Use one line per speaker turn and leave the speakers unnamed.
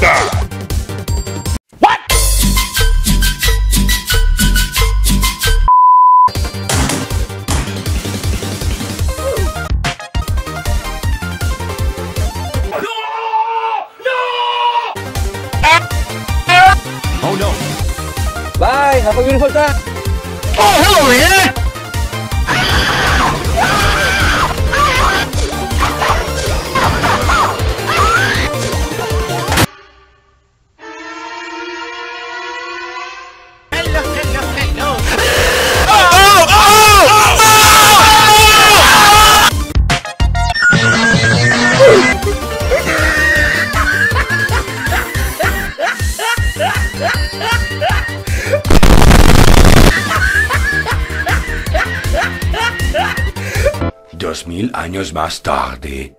What? No! No! Oh no! Bye, have a beautiful time!
Oh,
hello!
Dos mil años más tarde.